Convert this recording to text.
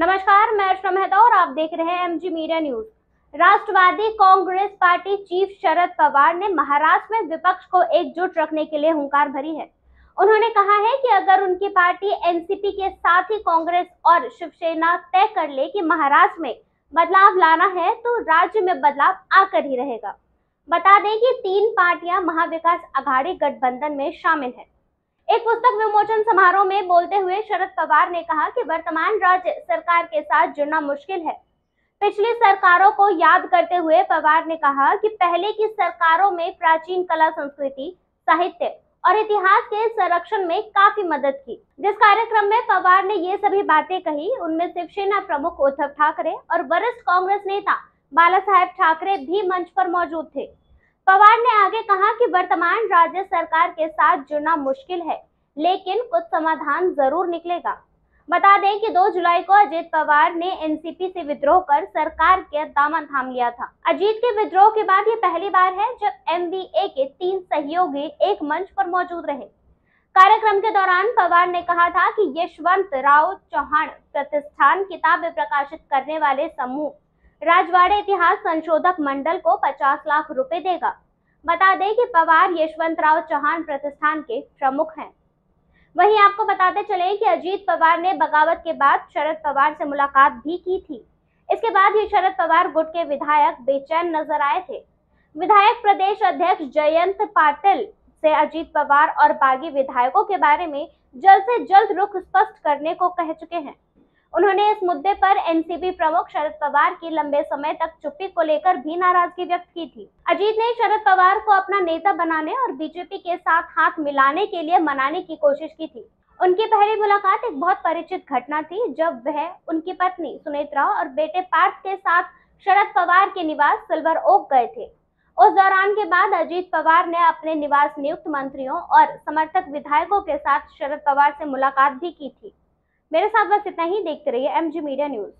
नमस्कार, मैं अर्चना मेहता और आप देख रहे हैं एमजी मीडिया न्यूज़ राष्ट्रवादी कांग्रेस पार्टी चीफ शरद पवार ने महाराष्ट्र में विपक्ष को एकजुट रखने के लिए हुंकार भरी है। उन्होंने कहा है कि अगर उनकी पार्टी एनसीपी के साथ ही कांग्रेस और शिवसेना तय कर ले कि महाराष्ट्र में बदलाव लाना है तो राज्य में बदलाव आकर ही रहेगा। बता दें कि तीन पार्टियाँ महाविकास आघाड़ी गठबंधन में शामिल हैं। एक पुस्तक विमोचन समारोह में बोलते हुए शरद पवार ने कहा कि वर्तमान राज्य सरकार के साथ जुड़ना मुश्किल है। पिछली सरकारों को याद करते हुए पवार ने कहा कि पहले की सरकारों में प्राचीन कला संस्कृति, साहित्य और इतिहास के संरक्षण में काफ़ी मदद की। जिस कार्यक्रम में पवार ने ये सभी बातें कही, उनमें शिवसेना प्रमुख उद्धव ठाकरे और वरिष्ठ कांग्रेस नेता बाला साहेब ठाकरे भी मंच पर मौजूद थे। पवार ने आगे कहा कि वर्तमान राज्य सरकार के साथ जुड़ना मुश्किल है, लेकिन कुछ समाधान ज़रूर निकलेगा। बता दें कि 2 जुलाई को अजीत पवार ने एनसीपी से विद्रोह कर सरकार के दामन थाम लिया था। अजीत के विद्रोह के बाद ये पहली बार है जब एमबीए के तीन सहयोगी एक मंच पर मौजूद रहे। कार्यक्रम के दौरान पवार ने कहा था कि यशवंत राव चौहान प्रतिष्ठान किताबें प्रकाशित करने वाले समूह राजवाड़े इतिहास संशोधक मंडल को 50 लाख रुपए देगा। बता दें कि पवार यशवंतराव चौहान प्रतिष्ठान के प्रमुख हैं। वहीं आपको बताते चले कि अजीत पवार ने बगावत के बाद शरद पवार से मुलाकात भी की थी। इसके बाद ही शरद पवार गुट के विधायक बेचैन नज़र आए थे। विधायक प्रदेश अध्यक्ष जयंत पाटिल से अजीत पवार और बागी विधायकों के बारे में जल्द से जल्द रुख स्पष्ट करने को कह चुके हैं। उन्होंने इस मुद्दे पर एनसीपी प्रमुख शरद पवार की लंबे समय तक चुप्पी को लेकर भी नाराज़गी व्यक्त की थी। अजीत ने शरद पवार को अपना नेता बनाने और बीजेपी के साथ हाथ मिलाने के लिए मनाने की कोशिश की थी। उनकी पहली मुलाकात एक बहुत परिचित घटना थी, जब वह उनकी पत्नी सुनेत्रा और बेटे पार्थ के साथ शरद पवार के निवास सिल्वर ओक गए थे। उस दौरान के बाद अजीत पवार ने अपने निवास नियुक्त मंत्रियों और समर्थक विधायकों के साथ शरद पवार से मुलाकात भी की थी। मेरे साथ बस इतना ही देखते रहिए एमजी मीडिया न्यूज़